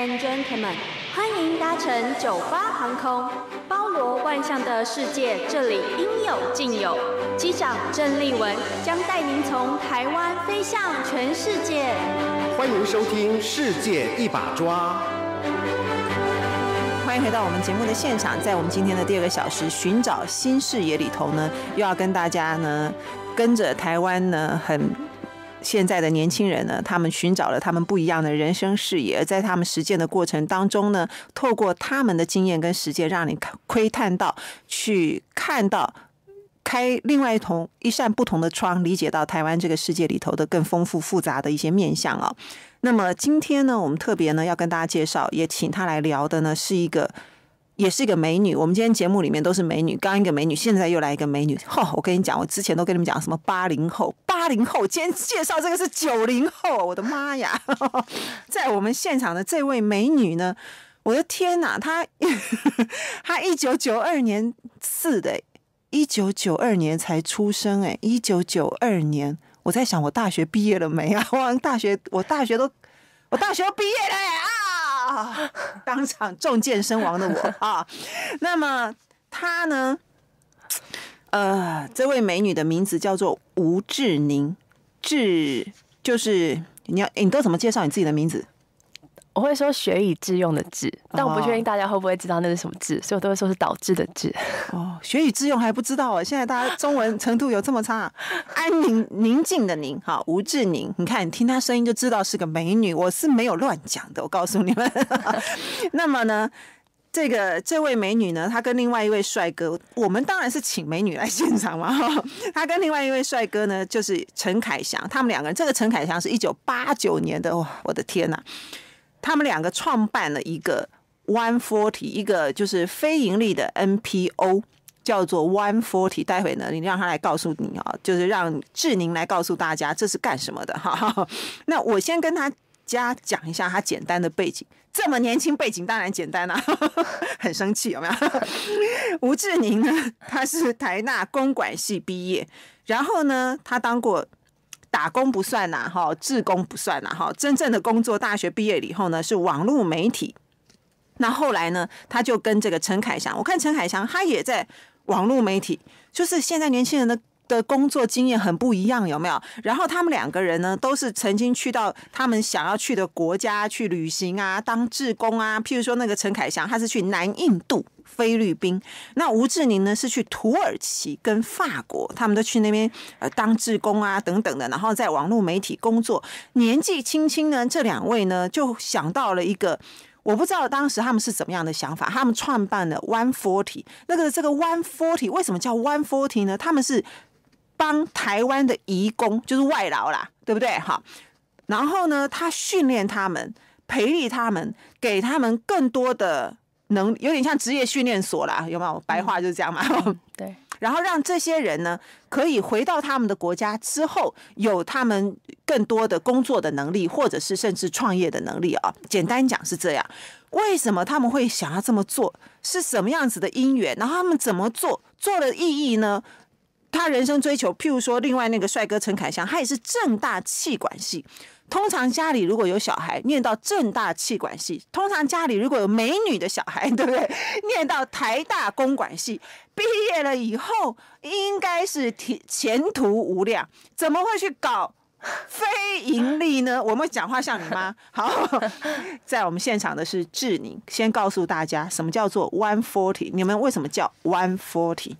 and gentlemen，欢迎搭乘九八航空。包罗万象的世界，这里应有尽有。机长郑丽文将带您从台湾飞向全世界。欢迎收听《世界一把抓》。欢迎回到我们节目的现场，在我们今天的第二个小时《寻找新视野》里头呢，又要跟大家呢，跟着台湾呢很。现在的年轻人呢，他们寻找了他们不一样的人生视野，在他们实践的过程当中呢，透过他们的经验跟实践，让你窥探到、去看到、开另外一同一扇不同的窗，理解到台湾这个世界里头的更丰富复杂的一些面相啊。那么今天呢，我们特别呢要跟大家介绍，也请他来聊的呢，是一个。也是一个美女，我们今天节目里面都是美女，刚一个美女，现在又来一个美女。哈，我跟你讲，我之前都跟你们讲什么八零后，八零后，今天介绍这个是九零后，我的妈呀！在我们现场的这位美女呢，我的天哪，她 她一九九二年四的，一九九二年才出生，哎，一九九二年，我在想我大学毕业了没啊？我大学我大学都我大学毕业了啊！啊！当场中箭身亡的我 啊！那么她呢？呃，这位美女的名字叫做吴志宁，志就是你要你都怎么介绍你自己的名字？我会说学以致用的致，但我不确定大家会不会知道那是什么致，所以我都会说是导致的致。哦，学以致用还不知道啊！现在大家中文程度有这么差？安宁宁静的宁，哈，吴志宁，你看你听她声音就知道是个美女，我是没有乱讲的，我告诉你们。那么呢，这个这位美女呢，她跟另外一位帅哥，我们当然是请美女来现场嘛。她跟另外一位帅哥呢，就是陈凯翔，他们两个人，这个陈凯翔是一九八九年的，哇，我的天呐！他们两个创办了一个 One Forty，一个就是非盈利的 NPO，叫做 One Forty。待会呢，你让他来告诉你啊，就是让志宁来告诉大家这是干什么的哈。那我先跟他家讲一下他简单的背景。这么年轻，背景当然简单啦，很生气有没有？吴志宁呢，他是台大公管系毕业，然后呢，他当过。打工不算呐，哈，自工不算呐，哈，真正的工作，大学毕业以后呢，是网络媒体。那后来呢，他就跟这个陈凯翔，我看陈凯翔他也在网络媒体，就是现在年轻人的。的工作经验很不一样，有没有？然后他们两个人呢，都是曾经去到他们想要去的国家去旅行啊，当志工啊。譬如说那个陈凯翔，他是去南印度、菲律宾；那吴志宁呢，是去土耳其跟法国，他们都去那边呃当志工啊等等的。然后在网络媒体工作，年纪轻轻呢，这两位呢就想到了一个。我不知道当时他们是怎么样的想法，他们创办了 One Forty。那个这个 One Forty 为什么叫 One Forty 呢？他们是帮台湾的移工，就是外劳啦，对不对？哈，然后呢，他训练他们，培育他们，给他们更多的能，有点像职业训练所啦，有没有？白话就是这样嘛。对。然后让这些人呢，可以回到他们的国家之后，有他们更多的工作的能力，或者是甚至创业的能力啊。简单讲是这样。为什么他们会想要这么做？是什么样子的因缘？然后他们怎么做？做的意义呢？他人生追求，譬如说，另外那个帅哥陈凯翔，他也是正大气管系。通常家里如果有小孩念到正大气管系，通常家里如果有美女的小孩，对不对？念到台大公管系，毕业了以后应该是前前途无量，怎么会去搞非盈利呢？我们讲话像你妈。好，在我们现场的是志宁，先告诉大家什么叫做 One Forty，你们为什么叫 One Forty？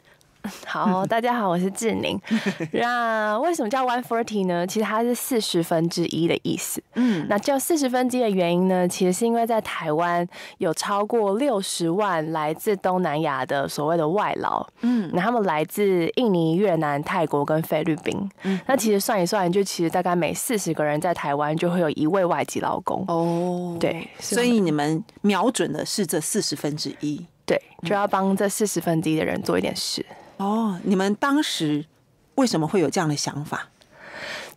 好，大家好，我是志宁。那为什么叫 one forty 呢？其实它是四十分之一的意思。嗯，那叫四十分之一的原因呢，其实是因为在台湾有超过六十万来自东南亚的所谓的外劳。嗯，那他们来自印尼、越南、泰国跟菲律宾。嗯，那其实算一算，就其实大概每四十个人在台湾就会有一位外籍劳工。哦，对，所以你们瞄准的是这四十分之一。对，就要帮这四十分之一的人做一点事。哦，你们当时为什么会有这样的想法？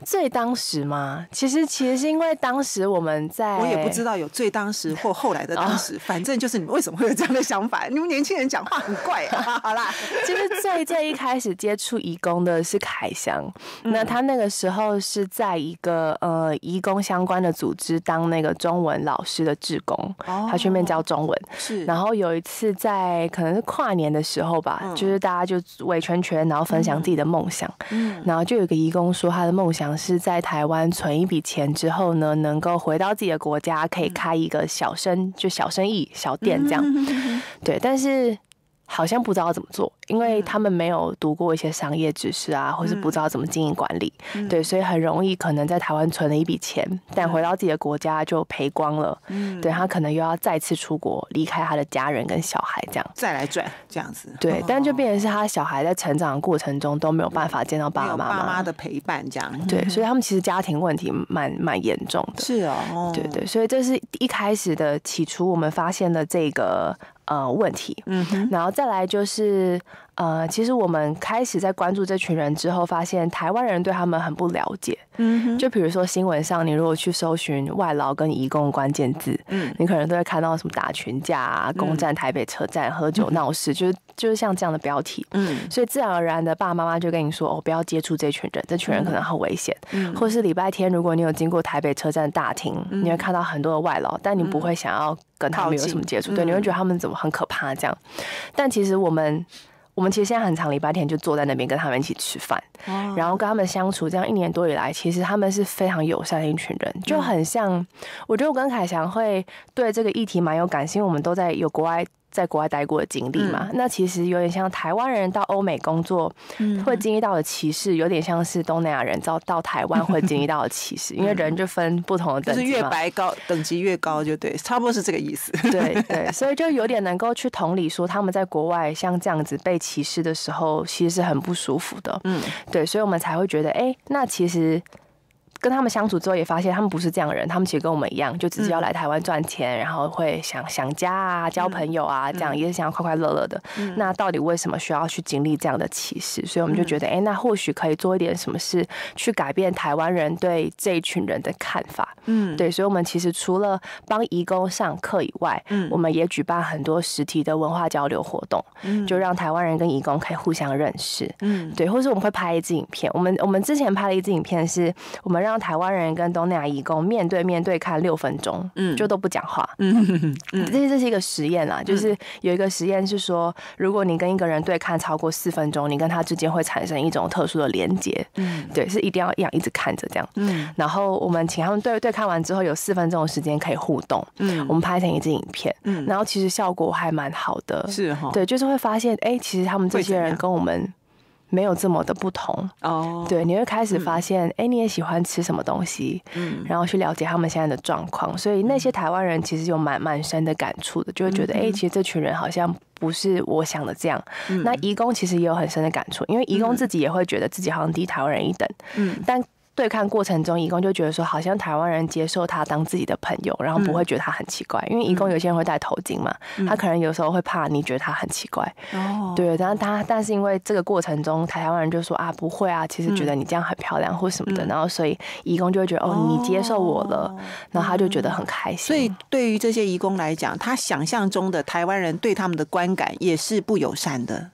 最当时嘛，其实其实是因为当时我们在，我也不知道有最当时或后来的当时，反正就是你们为什么会有这样的想法？你们年轻人讲话很怪啊！好啦，其实最最一开始接触义工的是凯翔，那他那个时候是在一个呃义工相关的组织当那个中文老师的志工，他去面教中文。是，然后有一次在可能是跨年的时候吧，就是大家就围圈圈，然后分享自己的梦想。嗯，然后就有个义工说他的梦想是在台湾存一笔钱之后呢，能够回到自己的国家，可以开一个小生就小生意小店这样。对，但是。好像不知道怎么做，因为他们没有读过一些商业知识啊，或是不知道怎么经营管理，对，所以很容易可能在台湾存了一笔钱，但回到自己的国家就赔光了。嗯，对他可能又要再次出国，离开他的家人跟小孩，这样再来赚这样子。对，但就变成是他小孩在成长的过程中都没有办法见到爸爸妈妈的陪伴，这样。对，所以他们其实家庭问题蛮蛮严重的。是哦，对对，所以这是一开始的起初，我们发现的这个。呃，问题，然后再来就是，呃，其实我们开始在关注这群人之后，发现台湾人对他们很不了解，就比如说新闻上，你如果去搜寻外劳跟移工关键字，嗯，你可能都会看到什么打群架啊、攻占台北车站、喝酒闹事，就是就是像这样的标题，嗯，所以自然而然的，爸爸妈妈就跟你说，哦，不要接触这群人，这群人可能很危险，嗯，或是礼拜天，如果你有经过台北车站大厅，你会看到很多的外劳，但你不会想要。跟他们有什么接触？对，你会觉得他们怎么很可怕这样？但其实我们，我们其实现在很长礼拜天就坐在那边跟他们一起吃饭，然后跟他们相处。这样一年多以来，其实他们是非常友善的一群人，就很像。我觉得我跟凯翔会对这个议题蛮有感，因为我们都在有国外。在国外待过的经历嘛，那其实有点像台湾人到欧美工作会经历到的歧视，有点像是东南亚人到到台湾会经历到的歧视，因为人就分不同的等级嘛，就是越白高等级越高就对，差不多是这个意思。对对，所以就有点能够去同理说他们在国外像这样子被歧视的时候，其实是很不舒服的。嗯，对，所以我们才会觉得，哎，那其实。跟他们相处之后，也发现他们不是这样的人。他们其实跟我们一样，就只是要来台湾赚钱，然后会想想家啊、交朋友啊，这样也是想要快快乐乐的。那到底为什么需要去经历这样的歧视？所以我们就觉得，哎，那或许可以做一点什么事，去改变台湾人对这一群人的看法。嗯，对。所以，我们其实除了帮义工上课以外，嗯，我们也举办很多实体的文化交流活动，嗯，就让台湾人跟义工可以互相认识。嗯，对。或是我们会拍一支影片，我们我们之前拍了一支影片，是我们让让台湾人跟东南亚义工面对面对看六分钟，嗯，就都不讲话，嗯嗯，这这是一个实验啦，就是有一个实验是说，如果你跟一个人对看超过四分钟，你跟他之间会产生一种特殊的连接，嗯，对，是一定要一样一直看着这样，嗯，然后我们请他们对对看完之后有四分钟的时间可以互动，嗯，我们拍成一支影片，嗯，然后其实效果还蛮好的，是哈，对，就是会发现，哎，其实他们这些人跟我们。没有这么的不同。哦，对，你会开始发现，哎，你也喜欢吃什么东西，嗯，然后去了解他们现在的状况，所以那些台湾人其实有蛮蛮深的感触的，就会觉得，哎，其实这群人好像不是我想的这样。那义工其实也有很深的感触，因为义工自己也会觉得自己好像低台湾人一等，嗯，但。对看过程中，义工就觉得说，好像台湾人接受他当自己的朋友，然后不会觉得他很奇怪，因为义工有些人会戴头巾嘛，他可能有时候会怕你觉得他很奇怪。哦，对，但他但是因为这个过程中，台湾人就说啊，不会啊，其实觉得你这样很漂亮或什么的，然后所以义工就会觉得哦，你接受我了，然后他就觉得很开心。所以对于这些义工来讲，他想象中的台湾人对他们的观感也是不友善的。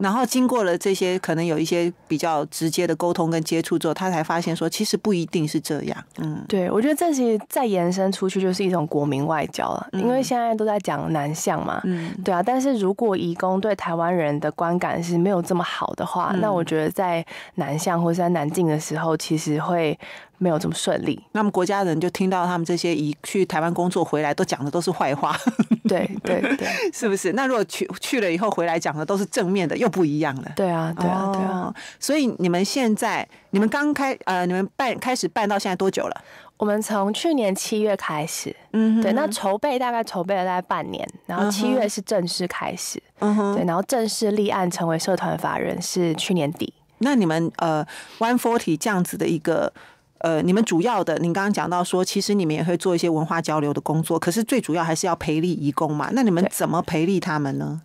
然后经过了这些，可能有一些比较直接的沟通跟接触之后，他才发现说，其实不一定是这样。嗯，对，我觉得这些再延伸出去就是一种国民外交了，因为现在都在讲南向嘛。嗯，对啊。但是如果移工对台湾人的观感是没有这么好的话，那我觉得在南向或者在南进的时候，其实会。没有这么顺利，那么国家人就听到他们这些一去台湾工作回来都讲的都是坏话，对 对对，是不是？那如果去去了以后回来讲的都是正面的，又不一样了。对啊，对啊，对啊。所以你们现在，你们刚开呃，你们办开始办到现在多久了？我们从去年七月开始，嗯，对，那筹备大概筹备了大概半年，然后七月是正式开始，嗯哼，对，然后正式立案成为社团法人是去年底。那你们呃，One Forty 这样子的一个。呃，你们主要的，您刚刚讲到说，其实你们也会做一些文化交流的工作，可是最主要还是要培力义工嘛。那你们怎么培力他们呢？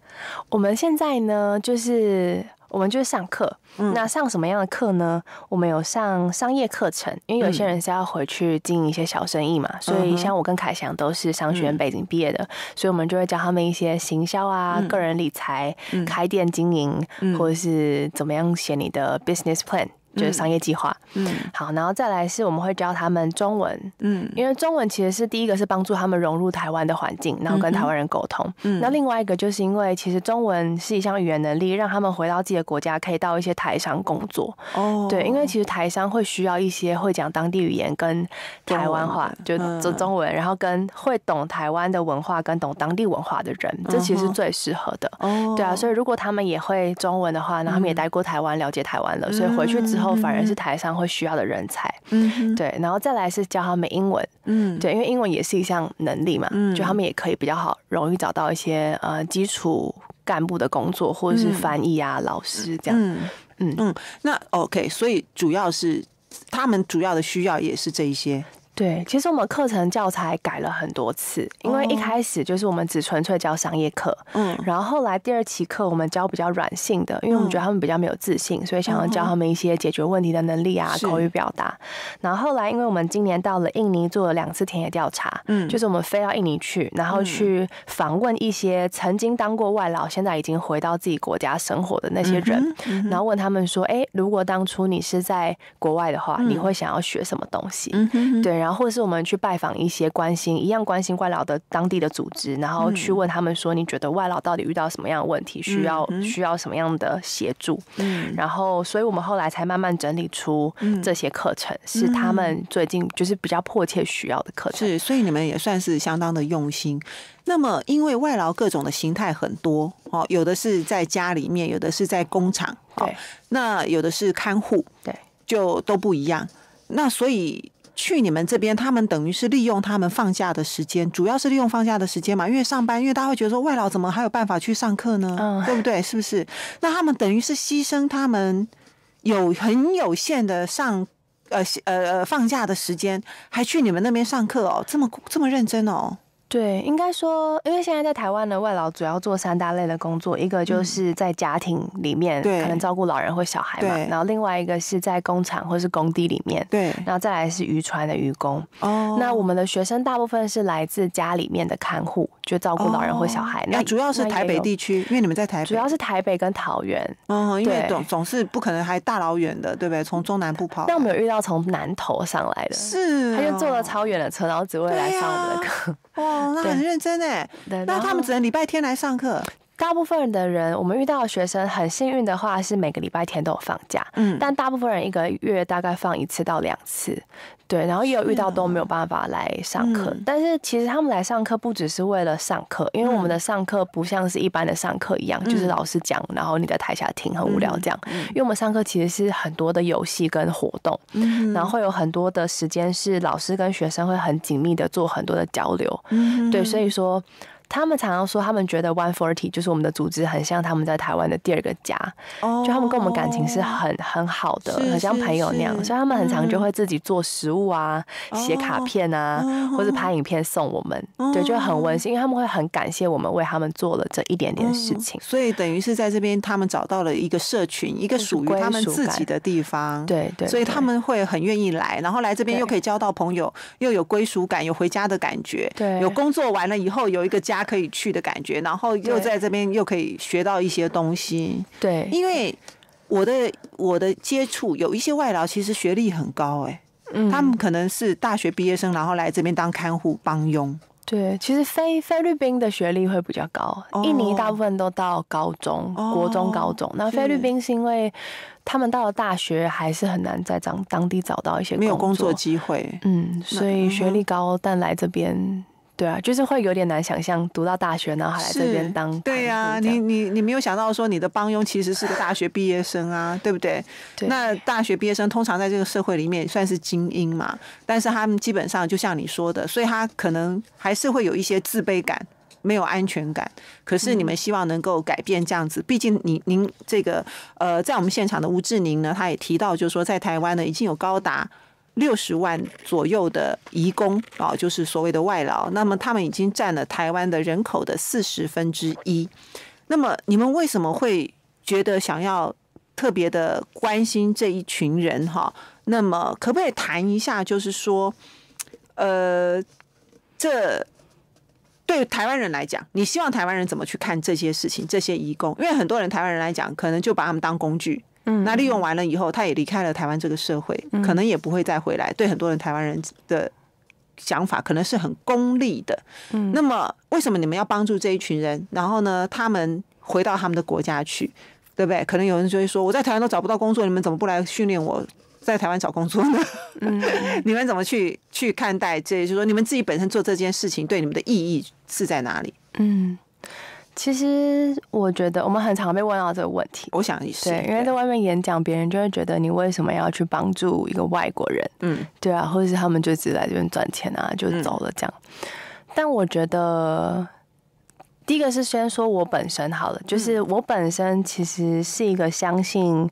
我们现在呢，就是我们就是上课。那上什么样的课呢？我们有上商业课程，因为有些人是要回去经营一些小生意嘛，所以像我跟凯翔都是商学院背景毕业的，所以我们就会教他们一些行销啊、个人理财、开店经营，或者是怎么样写你的 business plan。就是商业计划，嗯，好，然后再来是我们会教他们中文，嗯，因为中文其实是第一个是帮助他们融入台湾的环境，然后跟台湾人沟通，嗯，那另外一个就是因为其实中文是一项语言能力，让他们回到自己的国家可以到一些台商工作，哦，对，因为其实台商会需要一些会讲当地语言跟台湾话，就做中文，然后跟会懂台湾的文化跟懂当地文化的人，这其实是最适合的，哦，对啊，所以如果他们也会中文的话，那他们也待过台湾，了解台湾了，所以回去之后。后反而是台上会需要的人才，嗯，对，然后再来是教他们英文，嗯，对，因为英文也是一项能力嘛，嗯，就他们也可以比较好，容易找到一些呃基础干部的工作，或者是翻译啊、老师这样，嗯嗯。嗯，那 OK，所以主要是他们主要的需要也是这一些。对，其实我们课程教材改了很多次，因为一开始就是我们只纯粹教商业课，嗯，然后后来第二期课我们教比较软性的，因为我们觉得他们比较没有自信，所以想要教他们一些解决问题的能力啊，口语表达。然后后来，因为我们今年到了印尼做了两次田野调查，嗯，就是我们飞到印尼去，然后去访问一些曾经当过外劳，现在已经回到自己国家生活的那些人，然后问他们说，哎，如果当初你是在国外的话，你会想要学什么东西？对。然后，或者是我们去拜访一些关心一样关心外劳的当地的组织，然后去问他们说：“你觉得外劳到底遇到什么样的问题，需要需要什么样的协助？”嗯，然后，所以我们后来才慢慢整理出这些课程，是他们最近就是比较迫切需要的课程。是，所以你们也算是相当的用心。那么，因为外劳各种的形态很多哦，有的是在家里面，有的是在工厂，对，那有的是看护，对，就都不一样。那所以。去你们这边，他们等于是利用他们放假的时间，主要是利用放假的时间嘛，因为上班，因为大家会觉得说外劳怎么还有办法去上课呢？对不对？是不是？那他们等于是牺牲他们有很有限的上呃呃放假的时间，还去你们那边上课哦，这么这么认真哦。对，应该说，因为现在在台湾的外劳主要做三大类的工作，一个就是在家庭里面可能照顾老人或小孩嘛，然后另外一个是在工厂或是工地里面，对，然后再来是渔船的渔工。哦，那我们的学生大部分是来自家里面的看护，就照顾老人或小孩。那主要是台北地区，因为你们在台北，主要是台北跟桃园。嗯，因为总总是不可能还大老远的，对不对？从中南部跑。但我们有遇到从南头上来的，是，他就坐了超远的车，然后只为来上我们的课。哇，那很认真哎。那他们只能礼拜天来上课。大部分的人，我们遇到的学生很幸运的话，是每个礼拜天都有放假。嗯，但大部分人一个月大概放一次到两次。对，然后也有遇到都没有办法来上课。但是其实他们来上课不只是为了上课，因为我们的上课不像是一般的上课一样，就是老师讲，然后你在台下听很无聊这样。因为我们上课其实是很多的游戏跟活动，然后会有很多的时间是老师跟学生会很紧密的做很多的交流。对，所以说。他们常常说，他们觉得 One Forty 就是我们的组织，很像他们在台湾的第二个家。哦，就他们跟我们感情是很很好的，很像朋友那样。所以他们很常就会自己做食物啊，写卡片啊，或者拍影片送我们。对，就很温馨，因为他们会很感谢我们为他们做了这一点点事情。所以等于是在这边，他们找到了一个社群，一个属于他们自己的地方。对对。所以他们会很愿意来，然后来这边又可以交到朋友，又有归属感，有回家的感觉。对。有工作完了以后，有一个家。可以去的感觉，然后又在这边又可以学到一些东西。对，因为我的我的接触有一些外劳，其实学历很高，哎，他们可能是大学毕业生，然后来这边当看护帮佣。对，其实菲菲律宾的学历会比较高，印尼大部分都到高中、国中、高中。那菲律宾是因为他们到了大学还是很难在当当地找到一些没有工作机会。嗯，所以学历高，但来这边。对啊，就是会有点难想象，读到大学然后还来这边当。对呀，你你你没有想到说你的帮佣其实是个大学毕业生啊，对不对？对。那大学毕业生通常在这个社会里面算是精英嘛，但是他们基本上就像你说的，所以他可能还是会有一些自卑感，没有安全感。可是你们希望能够改变这样子，毕竟您您这个呃，在我们现场的吴志宁呢，他也提到，就是说在台湾呢已经有高达。六十万左右的移工啊，就是所谓的外劳，那么他们已经占了台湾的人口的四十分之一。那么你们为什么会觉得想要特别的关心这一群人哈，那么可不可以谈一下，就是说，呃，这对台湾人来讲，你希望台湾人怎么去看这些事情？这些移工，因为很多人台湾人来讲，可能就把他们当工具，嗯，那利用完了以后，他也离开了台湾这个社会，可能也不会再回来。对很多人台湾人的想法，可能是很功利的。嗯，那么为什么你们要帮助这一群人？然后呢，他们回到他们的国家去，对不对？可能有人就会说，我在台湾都找不到工作，你们怎么不来训练我？在台湾找工作呢？嗯，你们怎么去去看待这？就是说，你们自己本身做这件事情对你们的意义是在哪里？嗯，其实我觉得我们很常被问到这个问题。我想也是，对，因为在外面演讲，别人就会觉得你为什么要去帮助一个外国人？嗯，对啊，或者是他们就只来这边赚钱啊，就走了这样。但我觉得，第一个是先说我本身好了，就是我本身其实是一个相信。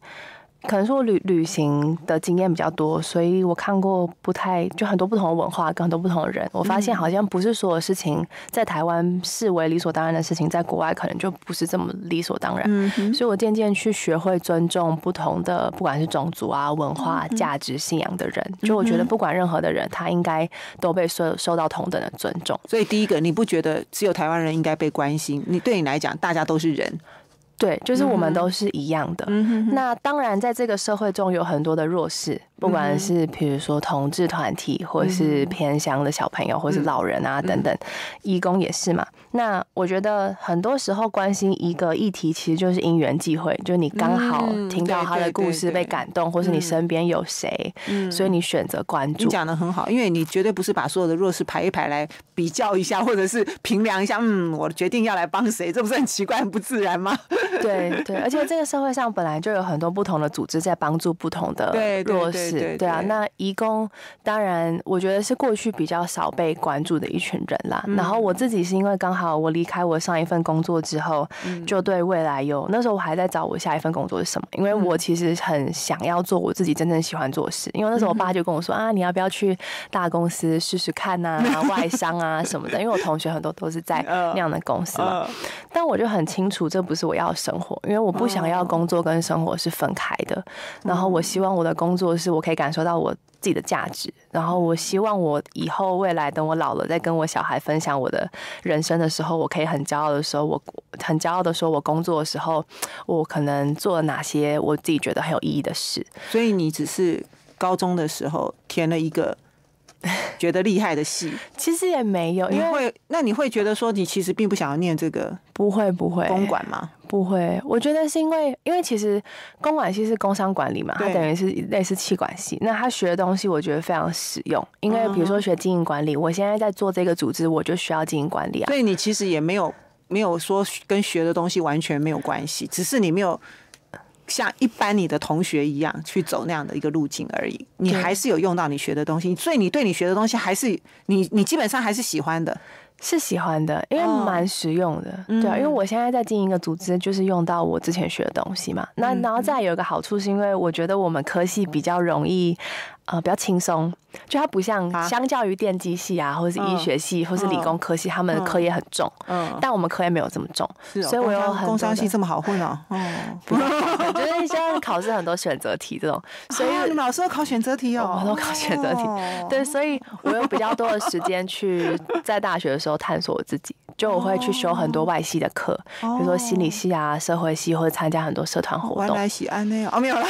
可能是我旅旅行的经验比较多，所以我看过不太就很多不同的文化跟很多不同的人，我发现好像不是所有事情在台湾视为理所当然的事情，在国外可能就不是这么理所当然。所以我渐渐去学会尊重不同的，不管是种族啊、文化、价值、信仰的人。就我觉得不管任何的人，他应该都被受受到同等的尊重。所以第一个，你不觉得只有台湾人应该被关心？你对你来讲，大家都是人。对，就是我们都是一样的。那当然，在这个社会中有很多的弱势。不管是比如说同志团体，或是偏乡的小朋友，或是老人啊等等，义工也是嘛。那我觉得很多时候关心一个议题，其实就是因缘际会，就你刚好听到他的故事被感动，或是你身边有谁，所以你选择关注。你讲的很好，因为你绝对不是把所有的弱势排一排来比较一下，或者是评量一下，嗯，我决定要来帮谁，这不是很奇怪、很不自然吗？对对，而且这个社会上本来就有很多不同的组织在帮助不同的弱势。对啊，那移工当然，我觉得是过去比较少被关注的一群人啦。然后我自己是因为刚好我离开我上一份工作之后，就对未来有那时候我还在找我下一份工作是什么，因为我其实很想要做我自己真正喜欢做的事。因为那时候我爸就跟我说啊，你要不要去大公司试试看呐，外商啊什么的。因为我同学很多都是在那样的公司嘛，但我就很清楚这不是我要的生活，因为我不想要工作跟生活是分开的。然后我希望我的工作是我可以感受到我自己的价值，然后我希望我以后未来等我老了，再跟我小孩分享我的人生的时候，我可以很骄傲的说，我很骄傲的说，我工作的时候，我可能做了哪些我自己觉得很有意义的事。所以你只是高中的时候填了一个 觉得厉害的戏，其实也没有，你会那你会觉得说，你其实并不想要念这个，不会不会公馆吗？不会，我觉得是因为，因为其实公管系是工商管理嘛，它等于是类似气管系。那他学的东西，我觉得非常实用。因为比如说学经营管理，我现在在做这个组织，我就需要经营管理啊。所以你其实也没有没有说跟学的东西完全没有关系，只是你没有像一般你的同学一样去走那样的一个路径而已。你还是有用到你学的东西，所以你对你学的东西还是你你基本上还是喜欢的。是喜欢的，因为蛮实用的，对啊，因为我现在在经营一个组织，就是用到我之前学的东西嘛。那然后再有一个好处，是因为我觉得我们科系比较容易。呃，比较轻松，就它不像相较于电机系啊，或者是医学系，或是理工科系，他们的课业很重。嗯，但我们科业没有这么重，所以我有很工商系这么好混哦。哦，就是现在考试很多选择题这种，所以你们老师要考选择题哦，都考选择题。对，所以我有比较多的时间去 在大学的时候探索我自己。就我会去修很多外系的课，比如说心理系啊、社会系，或者参加很多社团活动。来喜安呢？哦，没有了。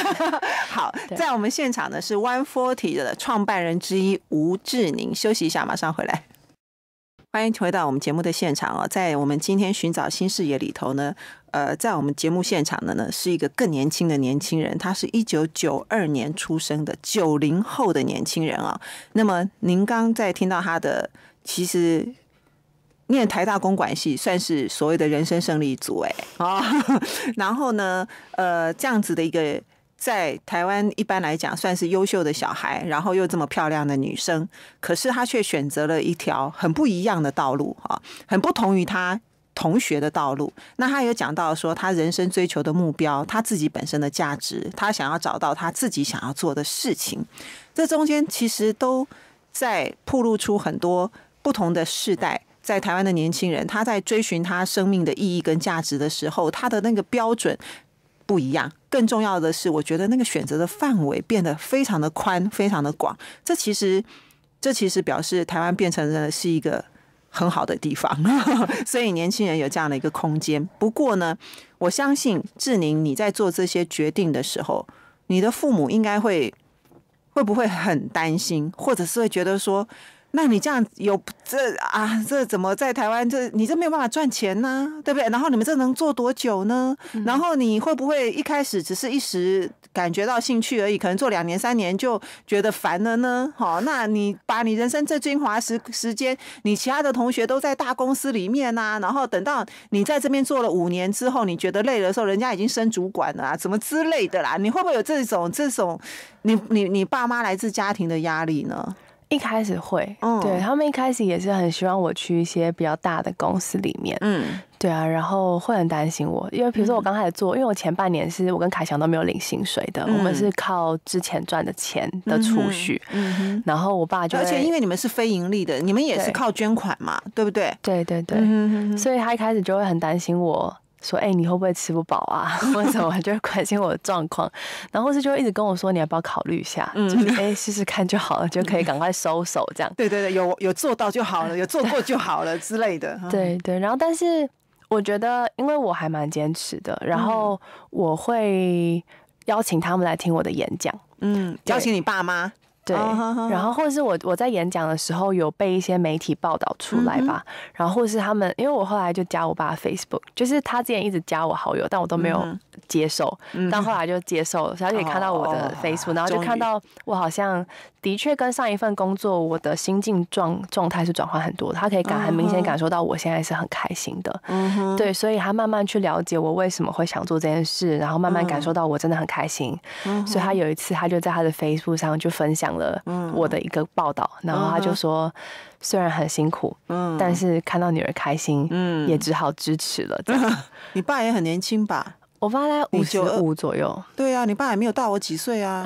好，在我们现场的是 One 体的创办人之一吴志宁。休息一下，马上回来。欢迎回到我们节目的现场哦，在我们今天寻找新视野里头呢，呃，在我们节目现场的呢是一个更年轻的年轻人，他是一九九二年出生的九零后的年轻人啊。那么您刚在听到他的，其实。念台大公管系算是所谓的人生胜利组哎啊，然后呢，呃，这样子的一个在台湾一般来讲算是优秀的小孩，然后又这么漂亮的女生，可是她却选择了一条很不一样的道路啊，很不同于她同学的道路。那她有讲到说，她人生追求的目标，她自己本身的价值，她想要找到她自己想要做的事情，这中间其实都在铺露出很多不同的世代。在台湾的年轻人，他在追寻他生命的意义跟价值的时候，他的那个标准不一样。更重要的是，我觉得那个选择的范围变得非常的宽，非常的广。这其实，这其实表示台湾变成了是一个很好的地方，所以年轻人有这样的一个空间。不过呢，我相信志宁你在做这些决定的时候，你的父母应该会会不会很担心，或者是会觉得说。那你这样有这啊？这怎么在台湾？这你这没有办法赚钱呢，对不对？然后你们这能做多久呢？然后你会不会一开始只是一时感觉到兴趣而已？可能做两年三年就觉得烦了呢？好，那你把你人生最精华时时间，你其他的同学都在大公司里面呐，然后等到你在这边做了五年之后，你觉得累的时候，人家已经升主管了，啊，怎么之类的啦？你会不会有这种这种？你你你爸妈来自家庭的压力呢？一开始会，对他们一开始也是很希望我去一些比较大的公司里面，嗯，对啊，然后会很担心我，因为比如说我刚开始做，因为我前半年是我跟凯翔都没有领薪水的，我们是靠之前赚的钱的储蓄，嗯然后我爸就而且因为你们是非盈利的，你们也是靠捐款嘛，对不对？对对对，所以他一开始就会很担心我。说哎，你会不会吃不饱啊？或者什么，就会关心我的状况，然后是就一直跟我说，你要不要考虑一下？就是哎，试试看就好了，就可以赶快收手这样。对对对，有有做到就好了，有做过就好了之类的。对对，然后但是我觉得，因为我还蛮坚持的，然后我会邀请他们来听我的演讲。嗯，邀请你爸妈。对，然后或者是我我在演讲的时候有被一些媒体报道出来吧，然后或者是他们，因为我后来就加我爸 Facebook，就是他之前一直加我好友，但我都没有接受，但后来就接受了，小姐看到我的 Facebook，然后就看到我好像的确跟上一份工作我的心境状状态是转换很多，他可以感很明显感受到我现在是很开心的，对，所以他慢慢去了解我为什么会想做这件事，然后慢慢感受到我真的很开心，所以他有一次他就在他的 Facebook 上就分享。了我的一个报道，然后他就说，虽然很辛苦，嗯，但是看到女儿开心，嗯，也只好支持了。你爸也很年轻吧？我爸在五十五左右。对啊，你爸也没有大我几岁啊。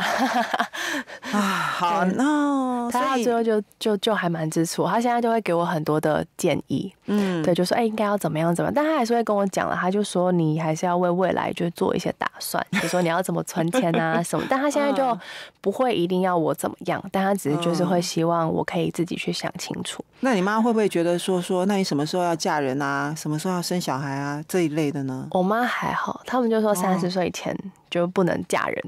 啊，好，那他最后就就就还蛮支持我，他现在就会给我很多的建议。嗯，对，就说哎，应该要怎么样怎么样，但他还是会跟我讲了，他就说你还是要为未来就做一些打算，比如说你要怎么存钱啊 什么。但他现在就不会一定要我怎么样，但他只是就是会希望我可以自己去想清楚。那你妈会不会觉得说说，那你什么时候要嫁人啊？什么时候要生小孩啊？这一类的呢？我妈还好，他们就说三十岁以前就不能嫁人。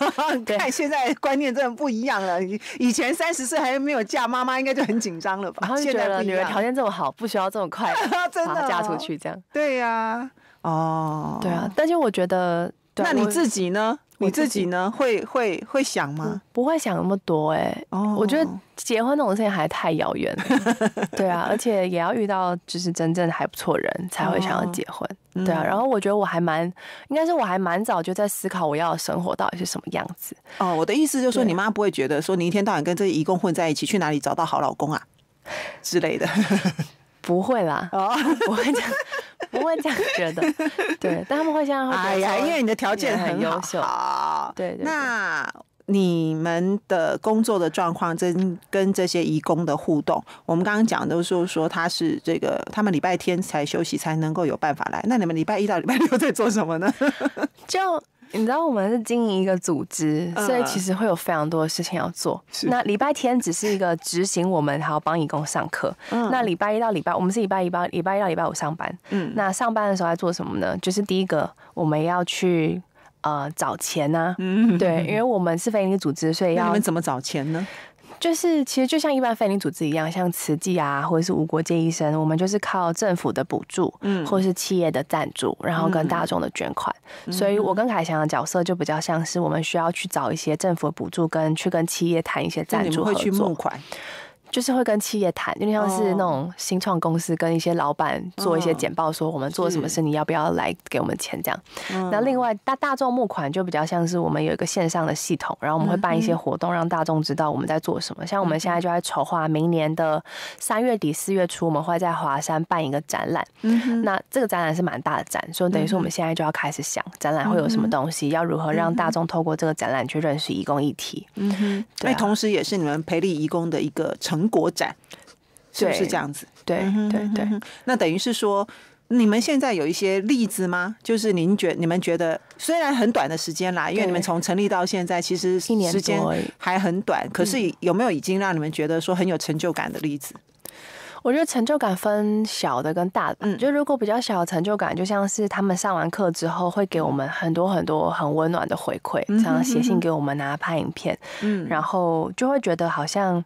看现在观念真的不一样了，以前三十岁还没有嫁，妈妈应该就很紧张了吧？现在女儿条件这么好，不需要这么快 真的嫁出去这样。对呀，哦，对啊，但是我觉得，那你自己呢？你自己呢？会会会想吗？不会想那么多哎。哦，我觉得结婚那种事情还太遥远了。对啊，而且也要遇到就是真正还不错人才会想要结婚。对啊，然后我觉得我还蛮，应该是我还蛮早就在思考我要的生活到底是什么样子。哦，我的意思就是说，你妈不会觉得说你一天到晚跟这些义工混在一起，去哪里找到好老公啊之类的。不会啦，不会这样，不会这样觉得，对，但他们会这样。哎呀，因为你的条件很优秀，对。那你们的工作的状况，跟跟这些义工的互动，我们刚刚讲都是说他是这个，他们礼拜天才休息才能够有办法来。那你们礼拜一到礼拜六在做什么呢？就。你知道我们是经营一个组织，所以其实会有非常多的事情要做。那礼拜天只是一个执行，我们还要帮义工上课。那礼拜一到礼拜，我们是礼拜一到礼拜一到礼拜五上班。嗯，那上班的时候要做什么呢？就是第一个，我们要去呃找钱啊。嗯，对，因为我们是非营利组织，所以要你们怎么找钱呢？就是其实就像一般非营组织一样，像慈济啊，或者是无国界医生，我们就是靠政府的补助，嗯，或者是企业的赞助，然后跟大众的捐款。所以我跟凯翔的角色就比较像是我们需要去找一些政府的补助，跟去跟企业谈一些赞助合作。就是会跟企业谈，有点像是那种新创公司跟一些老板做一些简报，说我们做什么事，你要不要来给我们钱这样。那另外大大众募款就比较像是我们有一个线上的系统，然后我们会办一些活动，让大众知道我们在做什么。像我们现在就在筹划明年的三月底四月初，我们会在华山办一个展览。那这个展览是蛮大的展，所以等于说我们现在就要开始想展览会有什么东西，要如何让大众透过这个展览去认识义工议题。嗯哼，那同时也是你们培力义工的一个成。成果展是不是这样子？对对对，那等于是说，你们现在有一些例子吗？就是您觉你们觉得虽然很短的时间啦，因为你们从成立到现在其实一年时间还很短，可是有没有已经让你们觉得说很有成就感的例子？我觉得成就感分小的跟大的，嗯。就如果比较小的成就感，就像是他们上完课之后会给我们很多很多很温暖的回馈，常常写信给我们啊，拍影片，嗯，然后就会觉得好像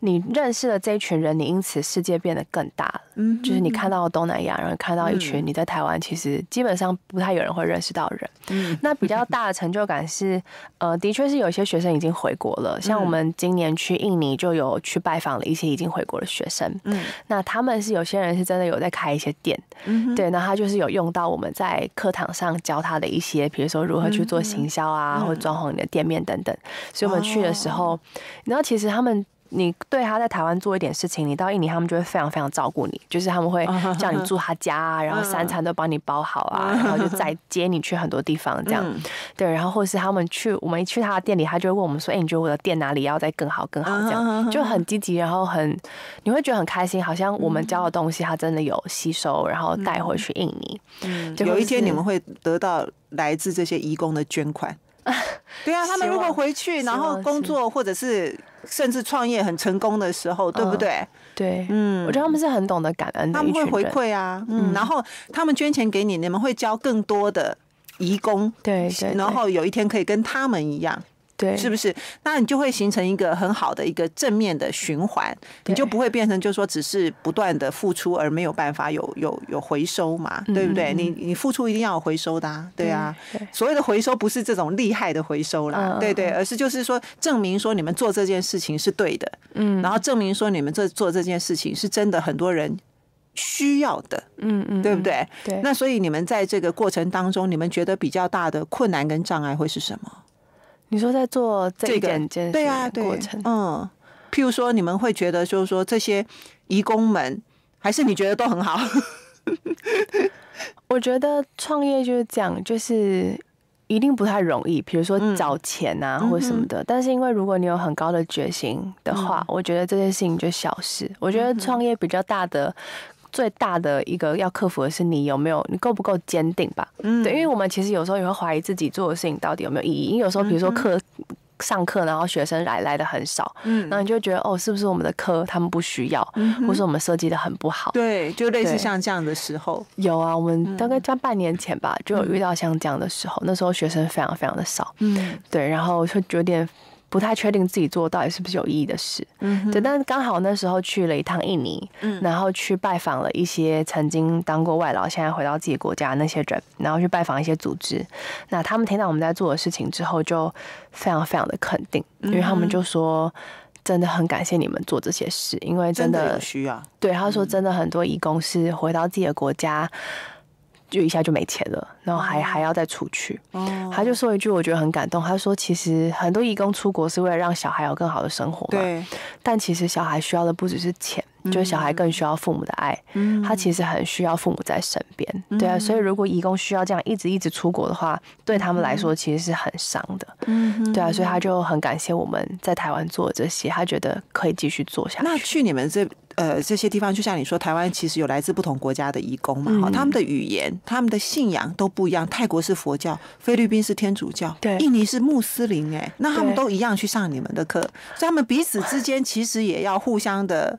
你认识了这一群人，你因此世界变得更大了。嗯就是你看到东南亚然后，看到一群嗯你在台湾其实基本上不太有人会认识到人。嗯那比较大的成就感是，呃，的确是有些学生已经回国了，像我们今年去印尼就有去拜访了一些已经回国的学生。嗯那他们是有些人是真的有在开一些店，嗯对，那他就是有用到我们在课堂上教他的一些，比如说如何去做行销啊，嗯或者装潢你的店面等等。所以我们去的时候，你知道，其实他们。你对他在台湾做一点事情，你到印尼他们就会非常非常照顾你，就是他们会叫你住他家啊，然后三餐都帮你包好啊，然后就再接你去很多地方这样。嗯对，然后或是他们去我们一去他的店里，他就会问我们说：“哎、你觉得我的店哪里要再更好更好？”这样就很积极，然后很你会觉得很开心，好像我们教的东西他真的有吸收，然后带回去印尼。嗯有一天你们会得到来自这些义工的捐款。对啊，他们如果回去，然后工作或者是甚至创业很成功的时候，对不嗯对？对，嗯。我觉得他们是很懂得感恩的他们会。回馈啊，嗯，然后他们捐钱给你，你们会教更多的义工，对对，然后有一天可以跟他们一样，对是不是？那你就会形成一个很好的一个正面的循环，你就不会变成就说只是不断的付出而没有办法有有有回收嘛，嗯对不对？你你付出一定要有回收的啊，对啊。对所谓的回收不是这种厉害的回收啦，嗯对对，而是就是说证明说你们做这件事情是对的，嗯然后证明说你们这做这件事情是真的很多人需要的，嗯嗯，嗯？对不对？对。那所以你们在这个过程当中，你们觉得比较大的困难跟障碍会是什么？你说在做这个对啊，过程，嗯，譬如说，你们会觉得就是说这些义工们，还是你觉得都很好？我觉得创业就是这样，就是一定不太容易。比如说嗯找钱啊，或者什么的。但是因为如果你有很高的决心的话，嗯我觉得这件事情就小事。我觉得创业比较大的。最大的一个要克服的是你有没有，你够不够坚定吧？嗯。对，因为我们其实有时候也会怀疑自己做的事情到底有没有意义。因为有时候，比如说课上课，然后学生来来的很少，嗯。然后你就觉得哦，是不是我们的课他们不需要，或是我们设计的很不好？对，就类似像这样的时候，有啊，我们大概在半年前吧，就有遇到像这样的时候，那时候学生非常非常的少，嗯。对，然后就有点不太确定自己做到底是不是有意义的事，嗯对，但是刚好那时候去了一趟印尼，嗯。然后去拜访了一些曾经当过外劳，现在回到自己国家那些人，然后去拜访一些组织，那他们听到我们在做的事情之后，就非常非常的肯定，因为他们就说。真的很感谢你们做这些事，因为真真的需要，对，他说真的很多义工是回到自己的国家，就一下就没钱了，然后还还要再出去。哦。他就说一句我觉得很感动，他说其实很多义工出国是为了让小孩有更好的生活嘛，对，但其实小孩需要的不只是钱，就是小孩更需要父母的爱，嗯。他其实很需要父母在身边。对啊，所以如果义工需要这样一直一直出国的话，对他们来说其实是很伤的。嗯对啊，所以他就很感谢我们在台湾做这些，他觉得可以继续做下去。那去你们这呃这些地方，就像你说，台湾其实有来自不同国家的义工嘛，哈、嗯他们的语言、他们的信仰都不一样。泰国是佛教，菲律宾是天主教，对印尼是穆斯林、哎，那他们都一样去上你们的课，所以他们彼此之间其实也要互相的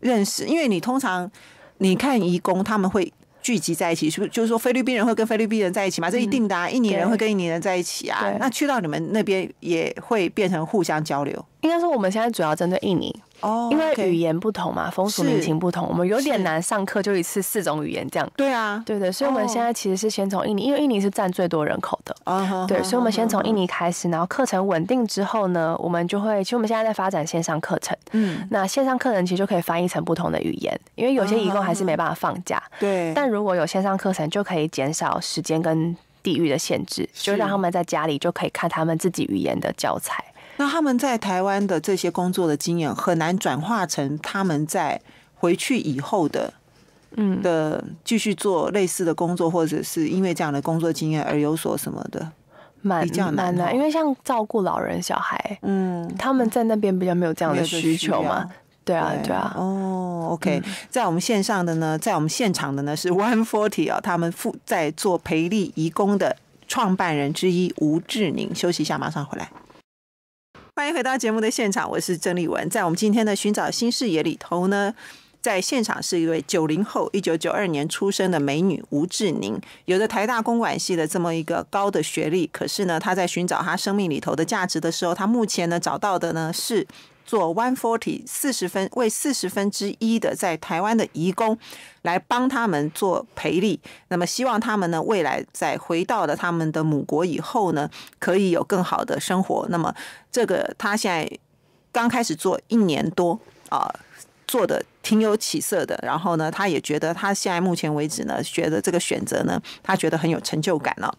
认识，因为你通常你看义工他们会。聚集在一起，是不是就是说菲律宾人会跟菲律宾人在一起嘛，这一定的啊。印尼人会跟印尼人在一起啊对。那去到你们那边也会变成互相交流应该说我们现在主要针对印尼，哦因为语言不同嘛，风俗民情不同，我们有点难上课就一次四种语言这样。对啊，对对，所以我们哦现在其实是先从印尼，因为印尼是占最多人口的。啊对，所以我们先从印尼开始，然后课程稳定之后呢，我们就会，其实我们现在在发展线上课程。嗯，那线上课程其实就可以翻译成不同的语言，因为有些义工还是没办法放假，对，但如果有线上课程，就可以减少时间跟地域的限制，就是让他们在家里就可以看他们自己语言的教材。那他们在台湾的这些工作的经验很难转化成他们在回去以后的嗯，的继续做类似的工作，或者是因为这样的工作经验而有所什么的。蛮比较难哦蛮难，因为像照顾老人、小孩，嗯，他们在那边比较没有这样的需求嘛。对啊，对啊。哦，OK，在我们线上的呢，在我们现场的呢是 One Forty 啊，他们负在做培力义工的创办人之一吴志宁。休息一下，马上回来。欢迎回到节目的现场，我是郑丽文。在我们今天的寻找新视野里头呢，在现场是一位九零后，一九九二年出生的美女吴志宁，有着台大公管系的这么一个高的学历。可是呢，她在寻找她生命里头的价值的时候，她目前呢找到的呢是。做 one forty 四十分为四十分之一的在台湾的移工来帮他们做培力，那么希望他们呢未来在回到了他们的母国以后呢，可以有更好的生活。那么这个他现在刚开始做一年多啊，做的挺有起色的。然后呢，他也觉得他现在目前为止呢，觉得这个选择呢，他觉得很有成就感了。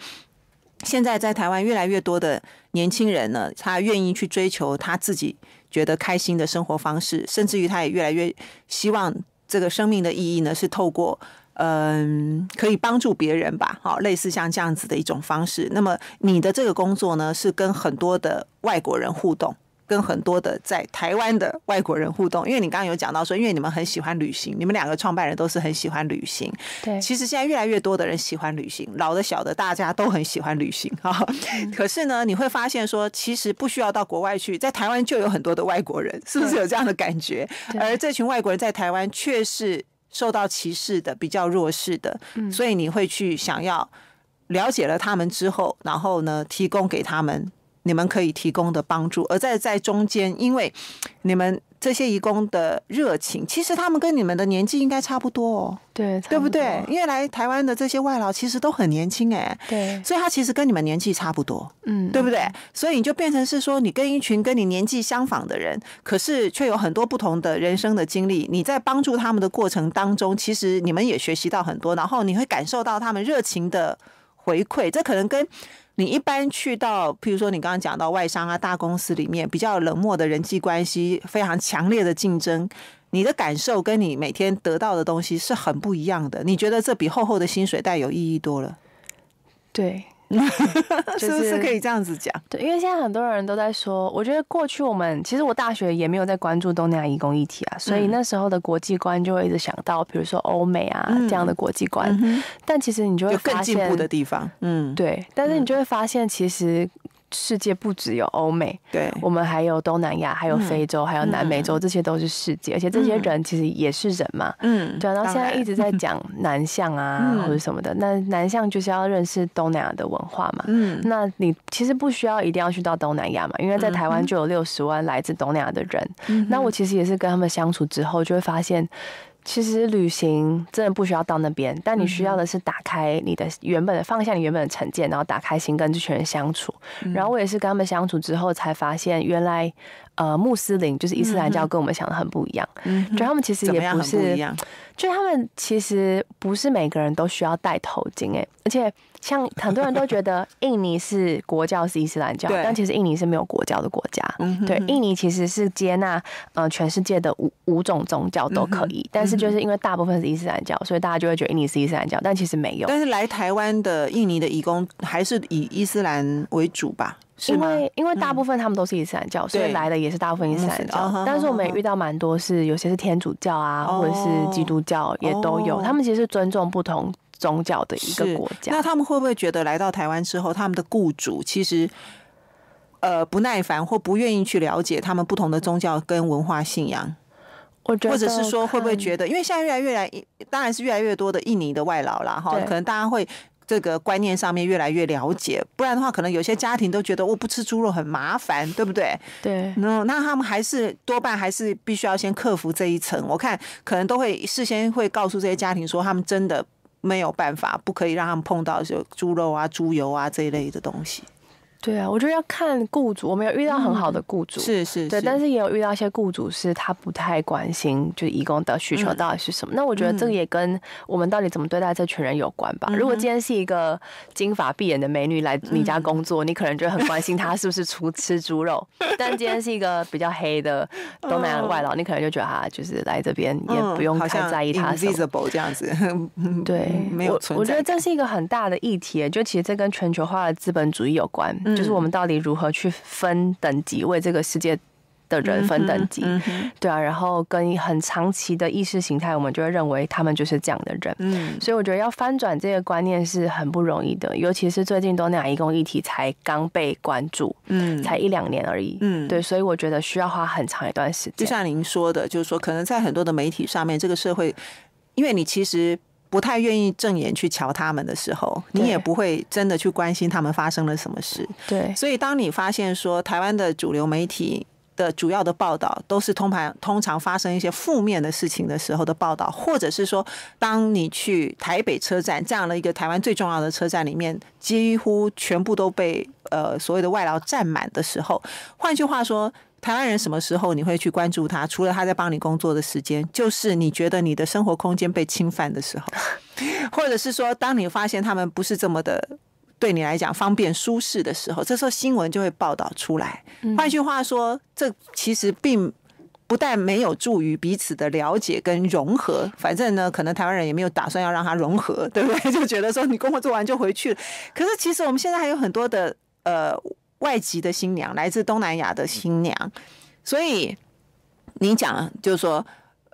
现在在台湾越来越多的年轻人呢，他愿意去追求他自己。觉得开心的生活方式，甚至于他也越来越希望这个生命的意义呢，是透过嗯，可以帮助别人吧，好，类似像这样子的一种方式。那么你的这个工作呢，是跟很多的外国人互动。跟很多的在台湾的外国人互动，因为你刚刚有讲到说，因为你们很喜欢旅行，你们两个创办人都是很喜欢旅行。对，其实现在越来越多的人喜欢旅行，老的小的大家都很喜欢旅行啊。可是呢，你会发现说，其实不需要到国外去，在台湾就有很多的外国人，是不是有这样的感觉？而这群外国人在台湾却是受到歧视的，比较弱势的，所以你会去想要了解了他们之后，然后呢，提供给他们。你们可以提供的帮助，而在在中间，因为你们这些义工的热情，其实他们跟你们的年纪应该差不多哦，对，对不对？因为来台湾的这些外劳其实都很年轻哎，对，所以他其实跟你们年纪差不多，嗯，对不对？所以你就变成是说，你跟一群跟你年纪相仿的人，可是却有很多不同的人生的经历，你在帮助他们的过程当中，其实你们也学习到很多，然后你会感受到他们热情的回馈，这可能跟。你一般去到，譬如说你刚刚讲到外商啊、大公司里面比较冷漠的人际关系，非常强烈的竞争，你的感受跟你每天得到的东西是很不一样的。你觉得这比厚厚的薪水带有意义多了？对。是不是可以这样子讲？对，因为现在很多人都在说，我觉得过去我们其实我大学也没有在关注东南亚移工议题啊，所以那时候的国际观就会一直想到，比如说欧美啊这样的国际观。但其实你就会更进步的地方，嗯，对。但是你就会发现，其实。世界不只有欧美，对，我们还有东南亚，还有非洲，还有南美洲，这些都是世界，而且这些人其实也是人嘛，嗯，对。然后现在一直在讲南向啊，或者什么的，那南向就是要认识东南亚的文化嘛，嗯，那你其实不需要一定要去到东南亚嘛，因为在台湾就有六十万来自东南亚的人，那我其实也是跟他们相处之后，就会发现。其实旅行真的不需要到那边，但你需要的是打开你的原本的放下你原本的成见，然后打开心跟这群人相处。然后我也是跟他们相处之后，才发现原来呃穆斯林就是伊斯兰教跟我们想的很不一样。就他们其实也不是，就他们其实不是每个人都需要戴头巾哎，而且。像很多人都觉得 印尼是国教是伊斯兰教，但其实印尼是没有国教的国家。对，印尼其实是接纳呃全世界的五五种宗教都可以，但是就是因为大部分是伊斯兰教，所以大家就会觉得印尼是伊斯兰教，但其实没有。但是来台湾的印尼的义工还是以伊斯兰为主吧？因为因为大部分他们都是伊斯兰教，所以来的也是大部分伊斯兰教。但是我们也遇到蛮多是有些是天主教啊，或者是基督教也都有。他们其实尊重不同。宗教的一个国家，那他们会不会觉得来到台湾之后，他们的雇主其实呃不耐烦或不愿意去了解他们不同的宗教跟文化信仰？或或者是说会不会觉得，因为现在越来越来，当然是越来越多的印尼的外劳啦，哈，可能大家会这个观念上面越来越了解，不然的话，可能有些家庭都觉得我不吃猪肉很麻烦，对不对？对，那那他们还是多半还是必须要先克服这一层。我看可能都会事先会告诉这些家庭说，他们真的。没有办法，不可以让他们碰到就猪肉啊、猪油啊这一类的东西。对啊，我觉得要看雇主，我们有遇到很好的雇主，是是，对，但是也有遇到一些雇主是他不太关心，就是义工的需求到底是什么。那我觉得这个也跟我们到底怎么对待这群人有关吧。如果今天是一个金发碧眼的美女来你家工作，你可能就很关心她是不是出 吃猪肉；但今天是一个比较黑的东南亚外劳，你可能就觉得她就是来这边也不用太在意他 visible 这样子。对，没有存在。我觉得这是一个很大的议题，就其实这跟全球化的资本主义有关。就是我们到底如何去分等级，为这个世界的人分等级，对啊，然后跟很长期的意识形态，我们就会认为他们就是这样的人。嗯，所以我觉得要翻转这个观念是很不容易的，尤其是最近东南亚移工议题才刚被关注，嗯，才一两年而已，嗯，对，所以我觉得需要花很长一段时间。就像您说的，就是说可能在很多的媒体上面，这个社会，因为你其实。不太愿意正眼去瞧他们的时候，你也不会真的去关心他们发生了什么事。对，所以当你发现说台湾的主流媒体的主要的报道都是通盘通常发生一些负面的事情的时候的报道，或者是说当你去台北车站这样的一个台湾最重要的车站里面，几乎全部都被呃所谓的外劳占满的时候，换句话说。台湾人什么时候你会去关注他？除了他在帮你工作的时间，就是你觉得你的生活空间被侵犯的时候，或者是说，当你发现他们不是这么的对你来讲方便舒适的时候，这时候新闻就会报道出来。换句话说，这其实并不但没有助于彼此的了解跟融合，反正呢，可能台湾人也没有打算要让他融合，对不对？就觉得说你工作做完就回去了。可是其实我们现在还有很多的呃。外籍的新娘，来自东南亚的新娘，所以你讲就是说，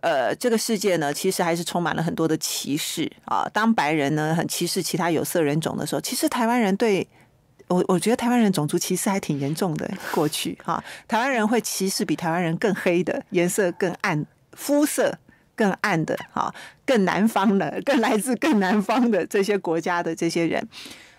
呃，这个世界呢，其实还是充满了很多的歧视啊。当白人呢很歧视其他有色人种的时候，其实台湾人对我，我觉得台湾人种族歧视还挺严重的。过去哈，台湾人会歧视比台湾人更黑的、颜色更暗、肤色更暗的、哈更南方的、更来自更南方的这些国家的这些人。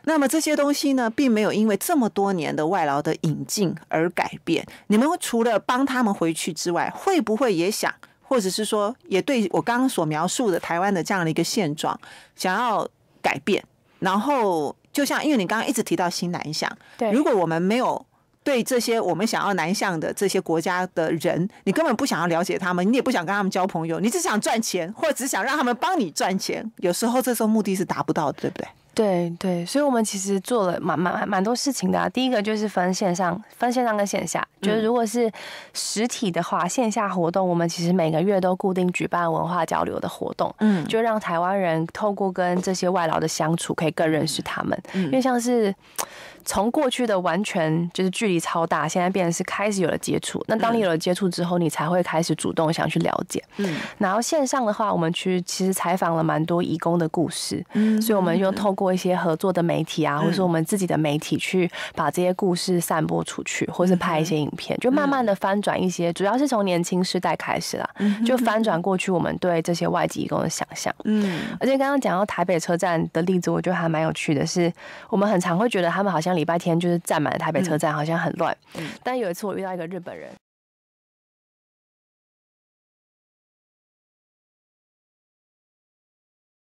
那么这些东西呢，并没有因为这么多年的外劳的引进而改变。你们除了帮他们回去之外，会不会也想，或者是说，也对我刚刚所描述的台湾的这样的一个现状，想要改变？然后，就像因为你刚刚一直提到新南向，对，如果我们没有对这些我们想要南向的这些国家的人，你根本不想要了解他们，你也不想跟他们交朋友，你只想赚钱，或者只想让他们帮你赚钱。有时候这时候目的是达不到的，对不对？对对，所以我们其实做了蛮蛮蛮多事情的。第一个就是分线上、分线上跟线下，就是如果是实体的话，线下活动我们其实每个月都固定举办文化交流的活动，嗯，就让台湾人透过跟这些外劳的相处，可以更认识他们，因为像是。从过去的完全就是距离超大，现在变成是开始有了接触。那当你有了接触之后，你才会开始主动想去了解。嗯，然后线上的话，我们去其实采访了蛮多义工的故事。嗯，所以我们又透过一些合作的媒体啊，或者说我们自己的媒体去把这些故事散播出去，或是拍一些影片，就慢慢的翻转一些，主要是从年轻世代开始啦，就翻转过去我们对这些外籍义工的想象。嗯，而且刚刚讲到台北车站的例子，我觉得还蛮有趣的，是我们很常会觉得他们好像。礼拜天就是站满了台北车站，好像很乱。但有一次我遇到一个日本人。